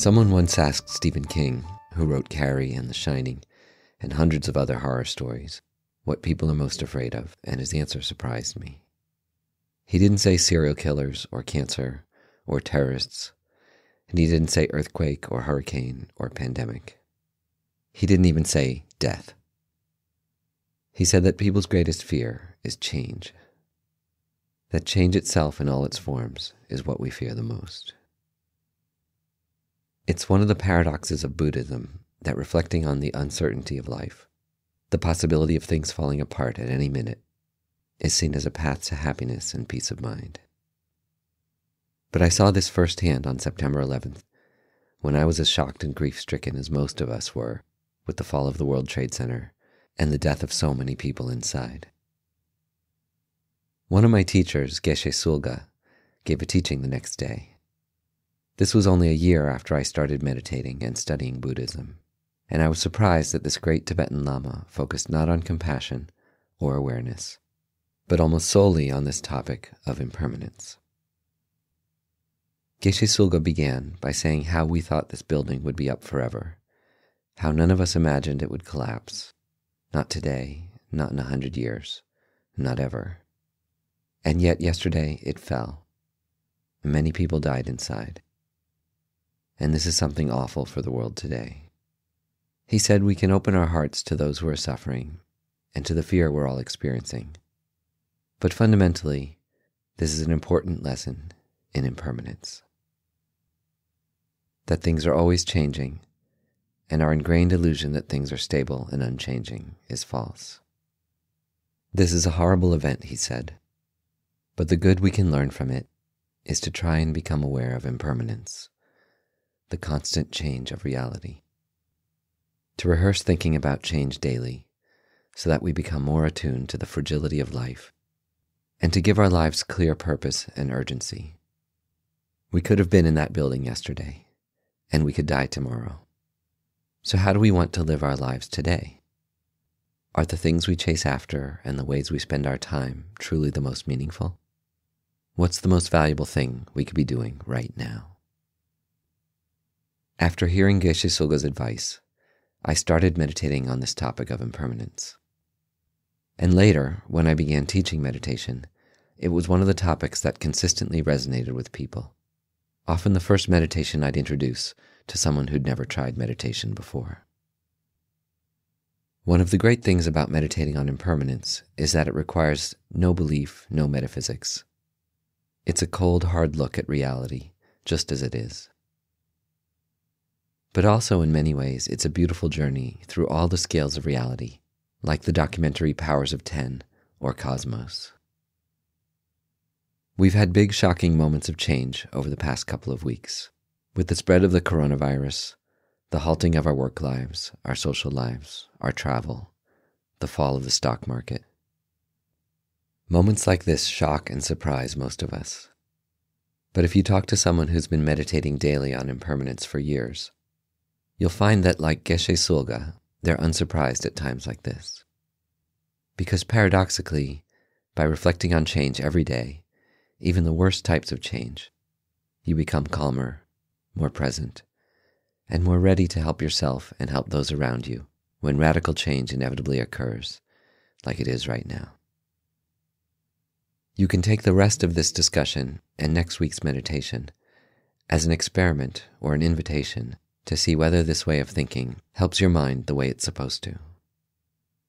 Someone once asked Stephen King, who wrote Carrie and The Shining and hundreds of other horror stories, what people are most afraid of, and his answer surprised me. He didn't say serial killers or cancer or terrorists, and he didn't say earthquake or hurricane or pandemic. He didn't even say death. He said that people's greatest fear is change. That change itself in all its forms is what we fear the most. It's one of the paradoxes of Buddhism that reflecting on the uncertainty of life, the possibility of things falling apart at any minute, is seen as a path to happiness and peace of mind. But I saw this firsthand on September 11th, when I was as shocked and grief stricken as most of us were with the fall of the World Trade Center and the death of so many people inside. One of my teachers, Geshe Tsulga, gave a teaching the next day. This was only a year after I started meditating and studying Buddhism, and I was surprised that this great Tibetan Lama focused not on compassion or awareness, but almost solely on this topic of impermanence. Geshe Tsulga began by saying how we thought this building would be up forever, how none of us imagined it would collapse. Not today, not in a hundred years, not ever. And yet yesterday it fell. Many people died inside and this is something awful for the world today. He said we can open our hearts to those who are suffering and to the fear we're all experiencing. But fundamentally, this is an important lesson in impermanence. That things are always changing, and our ingrained illusion that things are stable and unchanging is false. This is a horrible event, he said, but the good we can learn from it is to try and become aware of impermanence the constant change of reality. To rehearse thinking about change daily so that we become more attuned to the fragility of life and to give our lives clear purpose and urgency. We could have been in that building yesterday and we could die tomorrow. So, how do we want to live our lives today? Are the things we chase after and the ways we spend our time truly the most meaningful? What's the most valuable thing we could be doing right now? After hearing Geshe Tsulga's advice, I started meditating on this topic of impermanence. And later, when I began teaching meditation, it was one of the topics that consistently resonated with people. Often the first meditation I'd introduce to someone who'd never tried meditation before. One of the great things about meditating on impermanence is that it requires no belief, no metaphysics. It's a cold, hard look at reality, just as it is. But also, in many ways, it's a beautiful journey through all the scales of reality, like the documentary Powers of Ten or Cosmos. We've had big, shocking moments of change over the past couple of weeks. With the spread of the coronavirus, the halting of our work lives, our social lives, our travel, the fall of the stock market. Moments like this shock and surprise most of us. But if you talk to someone who's been meditating daily on impermanence for years, You'll find that, like Geshe Tsulga, they're unsurprised at times like this. Because paradoxically, by reflecting on change every day, even the worst types of change, you become calmer, more present, and more ready to help yourself and help those around you when radical change inevitably occurs, like it is right now. You can take the rest of this discussion and next week's meditation as an experiment or an invitation to see whether this way of thinking helps your mind the way it's supposed to.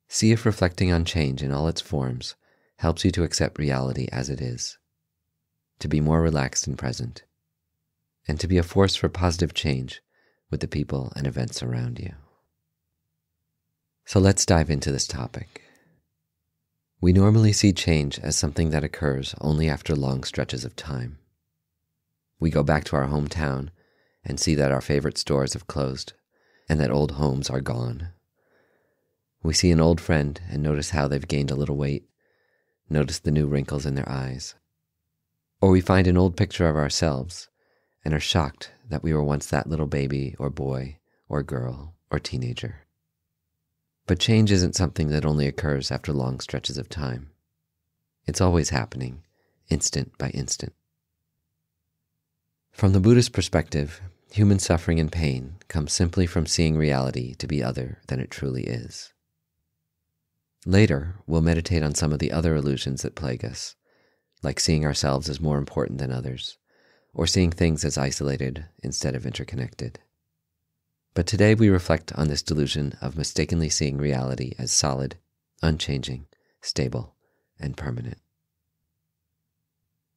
See if reflecting on change in all its forms helps you to accept reality as it is, to be more relaxed and present, and to be a force for positive change with the people and events around you. So let's dive into this topic. We normally see change as something that occurs only after long stretches of time. We go back to our hometown and see that our favorite stores have closed and that old homes are gone. We see an old friend and notice how they've gained a little weight, notice the new wrinkles in their eyes. Or we find an old picture of ourselves and are shocked that we were once that little baby or boy or girl or teenager. But change isn't something that only occurs after long stretches of time. It's always happening, instant by instant. From the Buddhist perspective, human suffering and pain come simply from seeing reality to be other than it truly is. Later, we'll meditate on some of the other illusions that plague us, like seeing ourselves as more important than others, or seeing things as isolated instead of interconnected. But today we reflect on this delusion of mistakenly seeing reality as solid, unchanging, stable, and permanent.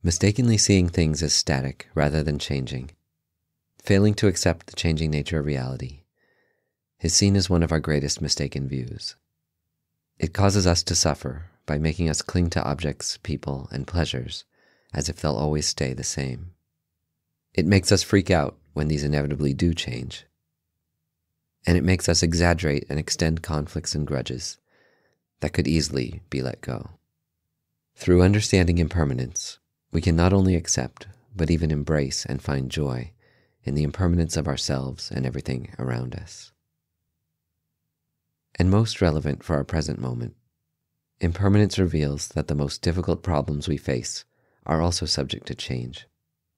Mistakenly seeing things as static rather than changing, failing to accept the changing nature of reality, is seen as one of our greatest mistaken views. It causes us to suffer by making us cling to objects, people, and pleasures as if they'll always stay the same. It makes us freak out when these inevitably do change. And it makes us exaggerate and extend conflicts and grudges that could easily be let go. Through understanding impermanence, we can not only accept, but even embrace and find joy in the impermanence of ourselves and everything around us. And most relevant for our present moment, impermanence reveals that the most difficult problems we face are also subject to change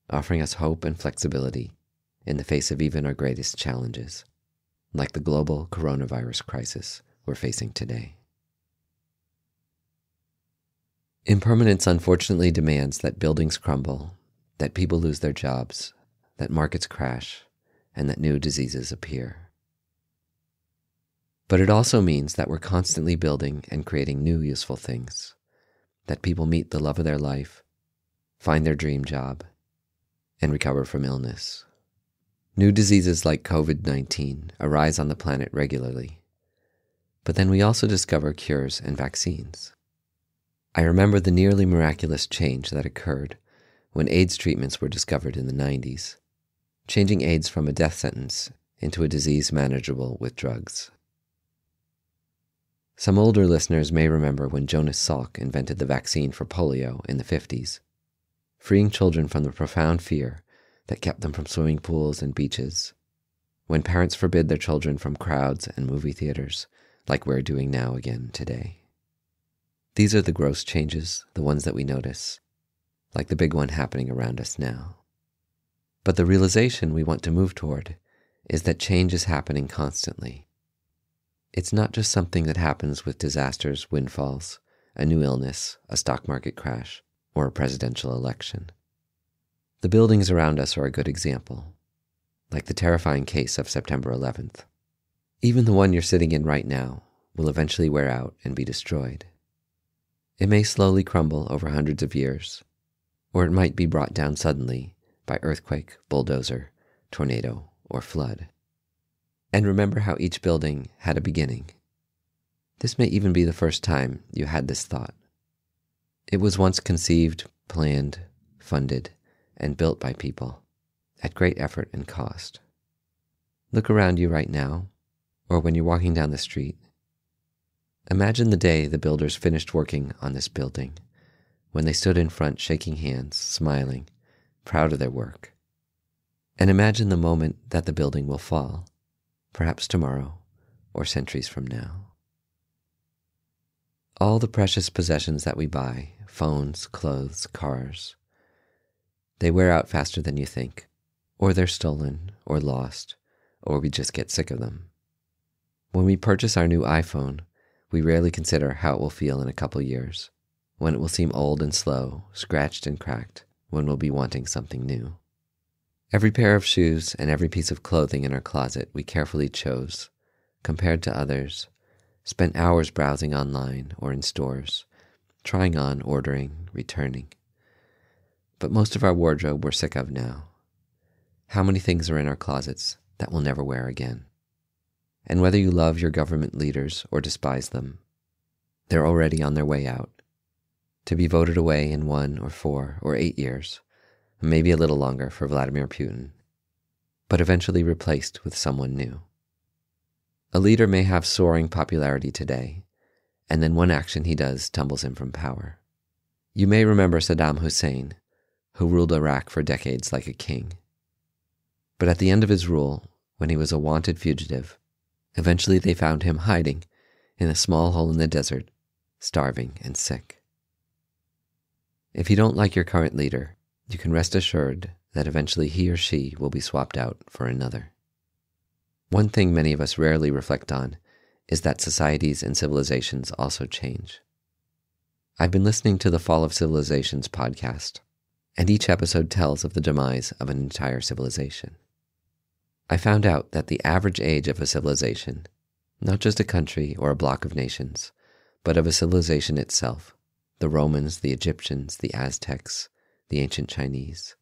offering us hope and flexibility in the face of even our greatest challenges, like the global coronavirus crisis we're facing today. Impermanence unfortunately demands that buildings crumble, that people lose their jobs, that markets crash, and that new diseases appear. But it also means that we're constantly building and creating new useful things, that people meet the love of their life, find their dream job, and recover from illness. New diseases like COVID 19 arise on the planet regularly, but then we also discover cures and vaccines. I remember the nearly miraculous change that occurred when AIDS treatments were discovered in the 90s, changing AIDS from a death sentence into a disease manageable with drugs. Some older listeners may remember when Jonas Salk invented the vaccine for polio in the 50s freeing children from the profound fear that kept them from swimming pools and beaches. When parents forbid their children from crowds and movie theaters, like we're doing now again today. These are the gross changes, the ones that we notice, like the big one happening around us now. But the realization we want to move toward is that change is happening constantly. It's not just something that happens with disasters, windfalls, a new illness, a stock market crash, or a presidential election. The buildings around us are a good example, like the terrifying case of September 11th. Even the one you're sitting in right now will eventually wear out and be destroyed. It may slowly crumble over hundreds of years, or it might be brought down suddenly by earthquake, bulldozer, tornado, or flood. And remember how each building had a beginning. This may even be the first time you had this thought. It was once conceived, planned, funded, and built by people at great effort and cost. Look around you right now, or when you're walking down the street. Imagine the day the builders finished working on this building, when they stood in front shaking hands, smiling, proud of their work. And imagine the moment that the building will fall, perhaps tomorrow or centuries from now. All the precious possessions that we buy phones, clothes, cars. They wear out faster than you think, or they're stolen, or lost, or we just get sick of them. When we purchase our new iPhone, we rarely consider how it will feel in a couple years, when it will seem old and slow, scratched and cracked, when we'll be wanting something new. Every pair of shoes and every piece of clothing in our closet we carefully chose, compared to others, spent hours browsing online or in stores, trying on, ordering, returning. But most of our wardrobe we're sick of now. How many things are in our closets that we'll never wear again? And whether you love your government leaders or despise them, they're already on their way out, to be voted away in one or four or eight years, maybe a little longer for Vladimir Putin, but eventually replaced with someone new. A leader may have soaring popularity today, and then one action he does tumbles him from power. You may remember Saddam Hussein, who ruled Iraq for decades like a king. But at the end of his rule, when he was a wanted fugitive, eventually they found him hiding in a small hole in the desert, starving and sick. If you don't like your current leader, you can rest assured that eventually he or she will be swapped out for another. One thing many of us rarely reflect on is that societies and civilizations also change. I've been listening to the Fall of Civilizations podcast, and each episode tells of the demise of an entire civilization. I found out that the average age of a civilization, not just a country or a block of nations, but of a civilization itself, the Romans, the Egyptians, the Aztecs, the ancient Chinese,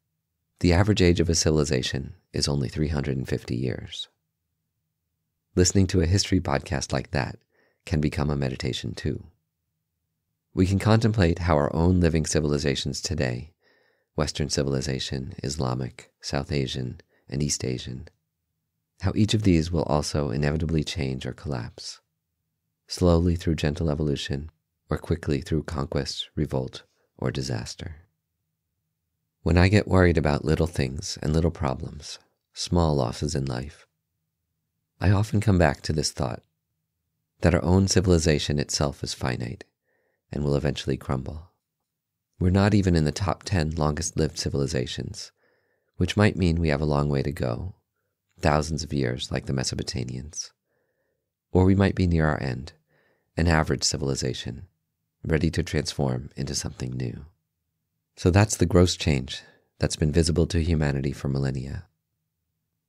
the average age of a civilization is only 350 years. Listening to a history podcast like that can become a meditation too. We can contemplate how our own living civilizations today Western civilization, Islamic, South Asian, and East Asian how each of these will also inevitably change or collapse, slowly through gentle evolution, or quickly through conquest, revolt, or disaster. When I get worried about little things and little problems, small losses in life, I often come back to this thought that our own civilization itself is finite and will eventually crumble. We're not even in the top 10 longest lived civilizations, which might mean we have a long way to go, thousands of years like the Mesopotamians. Or we might be near our end, an average civilization, ready to transform into something new. So that's the gross change that's been visible to humanity for millennia.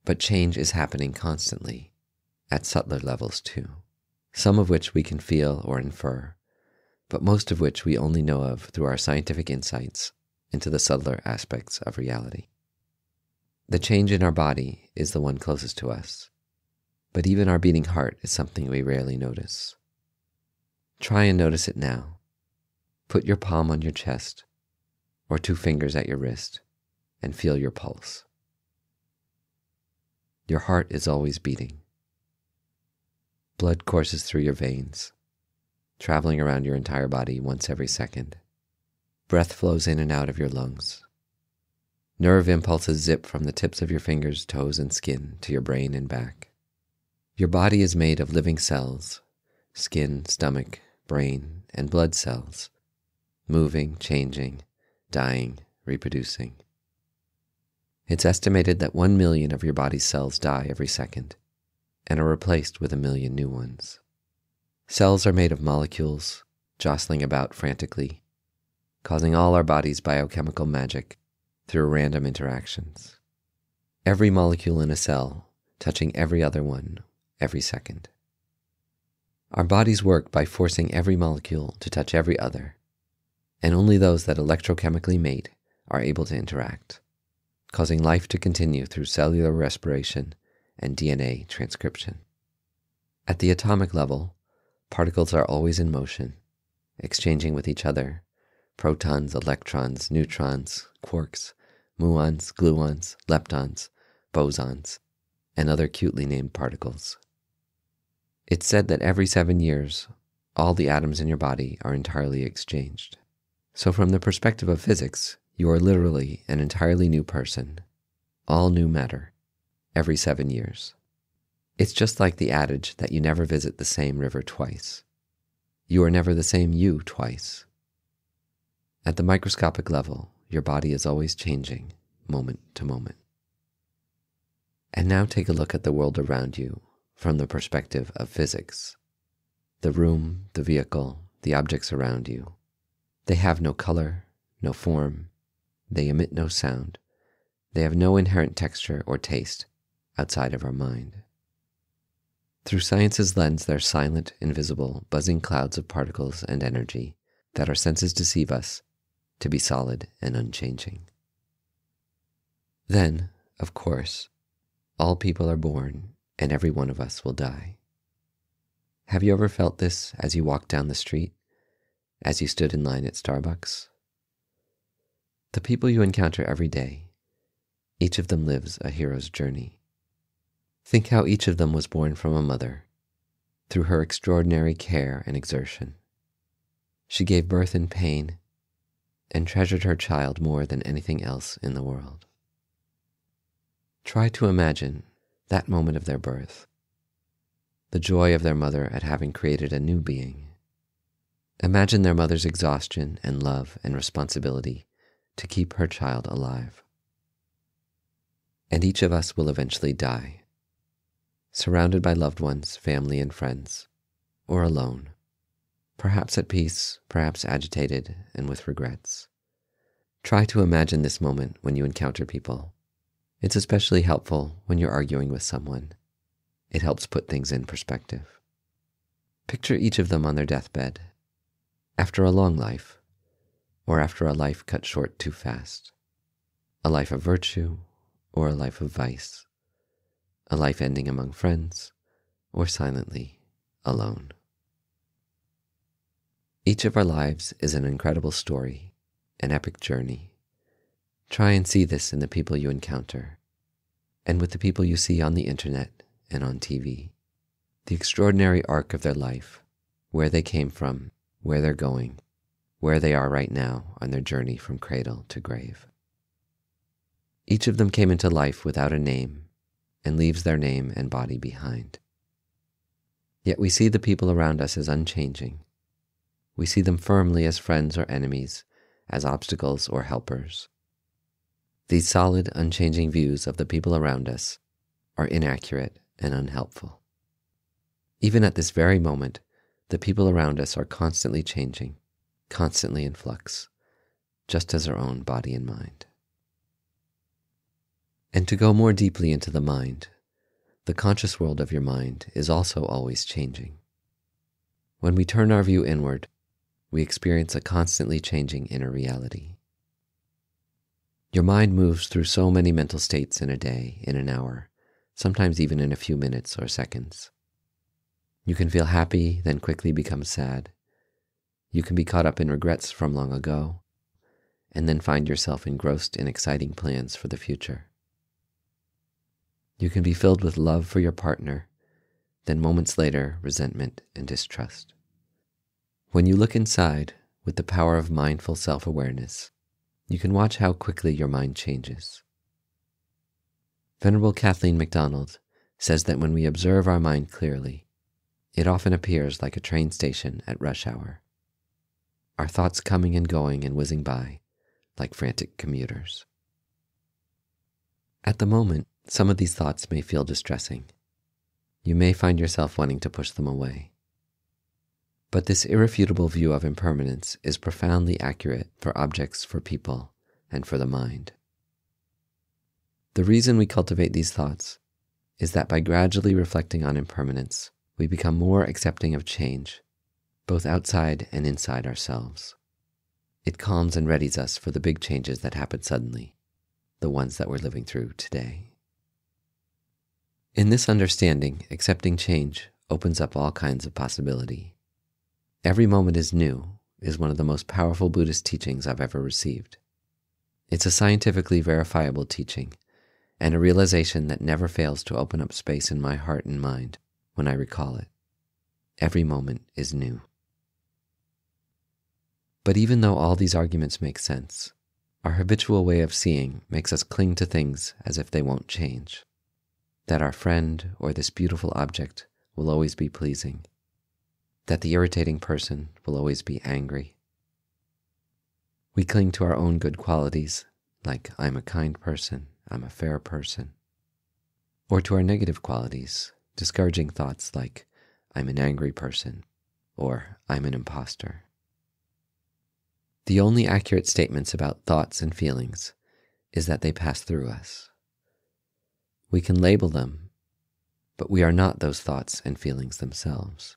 But change is happening constantly, at subtler levels too, some of which we can feel or infer, but most of which we only know of through our scientific insights into the subtler aspects of reality. The change in our body is the one closest to us, but even our beating heart is something we rarely notice. Try and notice it now. Put your palm on your chest or two fingers at your wrist and feel your pulse. Your heart is always beating. Blood courses through your veins, traveling around your entire body once every second. Breath flows in and out of your lungs. Nerve impulses zip from the tips of your fingers, toes, and skin to your brain and back. Your body is made of living cells skin, stomach, brain, and blood cells, moving, changing, dying, reproducing. It's estimated that one million of your body's cells die every second and are replaced with a million new ones. Cells are made of molecules, jostling about frantically, causing all our body's biochemical magic through random interactions. Every molecule in a cell touching every other one every second. Our bodies work by forcing every molecule to touch every other and only those that electrochemically mate are able to interact, causing life to continue through cellular respiration and DNA transcription. At the atomic level, particles are always in motion, exchanging with each other protons, electrons, neutrons, quarks, muons, gluons, leptons, bosons, and other cutely named particles. It's said that every seven years, all the atoms in your body are entirely exchanged. So, from the perspective of physics, you are literally an entirely new person, all new matter, every seven years. It's just like the adage that you never visit the same river twice. You are never the same you twice. At the microscopic level, your body is always changing, moment to moment. And now take a look at the world around you from the perspective of physics. The room, the vehicle, the objects around you. They have no color, no form. They emit no sound. They have no inherent texture or taste outside of our mind. Through science's lens, they're silent, invisible, buzzing clouds of particles and energy that our senses deceive us to be solid and unchanging. Then, of course, all people are born and every one of us will die. Have you ever felt this as you walked down the street? as you stood in line at Starbucks? The people you encounter every day, each of them lives a hero's journey. Think how each of them was born from a mother through her extraordinary care and exertion. She gave birth in pain and treasured her child more than anything else in the world. Try to imagine that moment of their birth, the joy of their mother at having created a new being Imagine their mother's exhaustion and love and responsibility to keep her child alive. and each of us will eventually die, surrounded by loved ones, family, and friends, or alone, perhaps at peace, perhaps agitated and with regrets. Try to imagine this moment when you encounter people. It's especially helpful when you're arguing with someone. It helps put things in perspective. Picture each of them on their deathbed, after a long life, or after a life cut short too fast, a life of virtue or a life of vice, a life ending among friends or silently alone. Each of our lives is an incredible story, an epic journey. Try and see this in the people you encounter and with the people you see on the internet and on TV. The extraordinary arc of their life, where they came from, where they're going, where they are right now on their journey from cradle to grave. Each of them came into life without a name and leaves their name and body behind. Yet we see the people around us as unchanging. We see them firmly as friends or enemies, as obstacles or helpers. These solid, unchanging views of the people around us are inaccurate and unhelpful. Even at this very moment, the people around us are constantly changing, constantly in flux, just as our own body and mind. And to go more deeply into the mind, the conscious world of your mind is also always changing. When we turn our view inward, we experience a constantly changing inner reality. Your mind moves through so many mental states in a day, in an hour, sometimes even in a few minutes or seconds. You can feel happy, then quickly become sad. You can be caught up in regrets from long ago, and then find yourself engrossed in exciting plans for the future. You can be filled with love for your partner, then moments later, resentment and distrust. When you look inside with the power of mindful self awareness, you can watch how quickly your mind changes. Venerable Kathleen McDonald says that when we observe our mind clearly, it often appears like a train station at rush hour, our thoughts coming and going and whizzing by like frantic commuters. At the moment, some of these thoughts may feel distressing. You may find yourself wanting to push them away. But this irrefutable view of impermanence is profoundly accurate for objects, for people, and for the mind. The reason we cultivate these thoughts is that by gradually reflecting on impermanence, we become more accepting of change, both outside and inside ourselves. It calms and readies us for the big changes that happen suddenly, the ones that we're living through today. In this understanding, accepting change opens up all kinds of possibility. Every moment is new is one of the most powerful Buddhist teachings I've ever received. It's a scientifically verifiable teaching and a realization that never fails to open up space in my heart and mind when I recall it. Every moment is new. But even though all these arguments make sense, our habitual way of seeing makes us cling to things as if they won't change that our friend or this beautiful object will always be pleasing, that the irritating person will always be angry. We cling to our own good qualities, like I'm a kind person, I'm a fair person, or to our negative qualities, discouraging thoughts like I'm an angry person or I'm an impostor. The only accurate statements about thoughts and feelings is that they pass through us. We can label them, but we are not those thoughts and feelings themselves.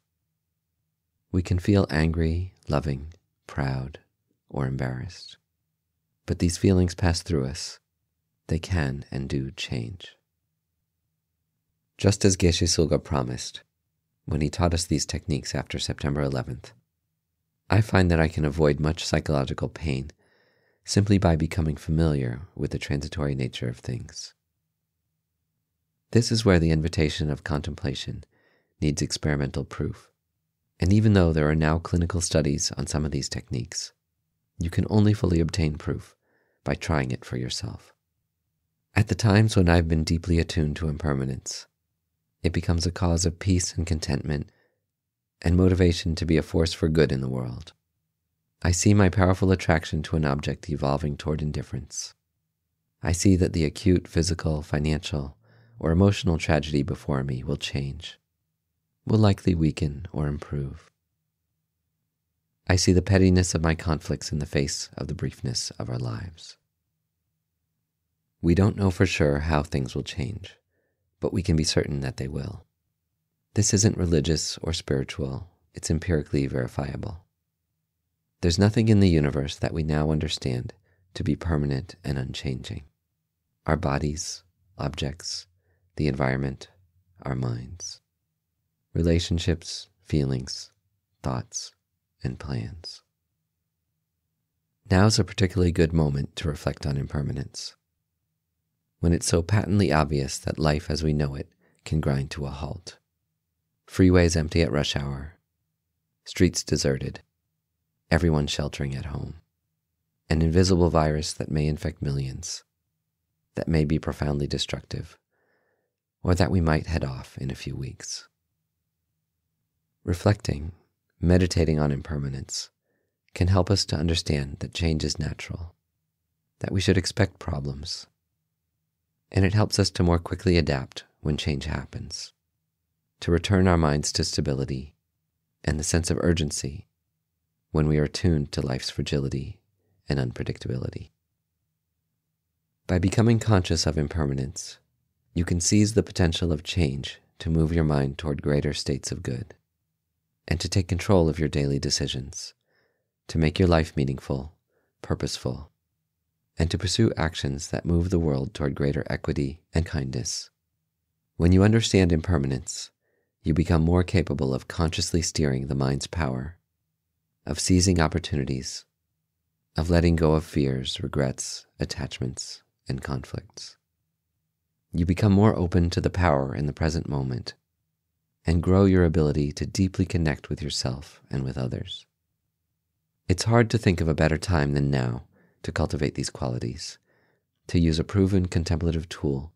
We can feel angry, loving, proud, or embarrassed. But these feelings pass through us. They can and do change. Just as Geshe Tsulga promised when he taught us these techniques after September 11th, I find that I can avoid much psychological pain simply by becoming familiar with the transitory nature of things. This is where the invitation of contemplation needs experimental proof. And even though there are now clinical studies on some of these techniques, you can only fully obtain proof by trying it for yourself. At the times when I've been deeply attuned to impermanence, it becomes a cause of peace and contentment and motivation to be a force for good in the world. I see my powerful attraction to an object evolving toward indifference. I see that the acute physical, financial, or emotional tragedy before me will change, will likely weaken or improve. I see the pettiness of my conflicts in the face of the briefness of our lives. We don't know for sure how things will change, but we can be certain that they will. This isn't religious or spiritual, it's empirically verifiable. There's nothing in the universe that we now understand to be permanent and unchanging. Our bodies, objects, the environment, our minds, relationships, feelings, thoughts, and plans. Now's a particularly good moment to reflect on impermanence. When it's so patently obvious that life as we know it can grind to a halt. Freeways empty at rush hour, streets deserted, everyone sheltering at home, an invisible virus that may infect millions, that may be profoundly destructive, or that we might head off in a few weeks. Reflecting, meditating on impermanence, can help us to understand that change is natural, that we should expect problems, and it helps us to more quickly adapt when change happens, to return our minds to stability and the sense of urgency when we are tuned to life's fragility and unpredictability. By becoming conscious of impermanence, you can seize the potential of change to move your mind toward greater states of good, and to take control of your daily decisions, to make your life meaningful, purposeful, and to pursue actions that move the world toward greater equity and kindness. When you understand impermanence, you become more capable of consciously steering the mind's power, of seizing opportunities, of letting go of fears, regrets, attachments, and conflicts. You become more open to the power in the present moment and grow your ability to deeply connect with yourself and with others. It's hard to think of a better time than now to cultivate these qualities, to use a proven contemplative tool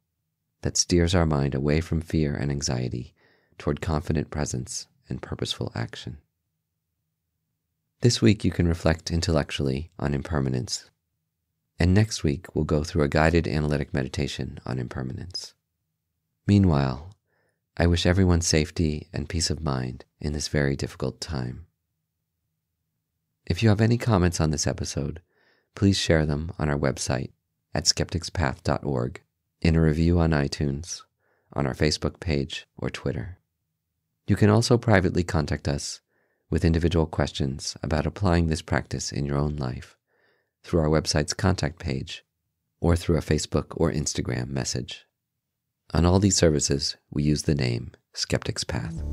that steers our mind away from fear and anxiety toward confident presence and purposeful action. This week, you can reflect intellectually on impermanence and next week we'll go through a guided analytic meditation on impermanence. Meanwhile, I wish everyone safety and peace of mind in this very difficult time. If you have any comments on this episode, please share them on our website at skepticspath.org, in a review on iTunes, on our Facebook page, or Twitter. You can also privately contact us with individual questions about applying this practice in your own life through our website's contact page or through a Facebook or Instagram message. On all these services, we use the name Skeptic's Path.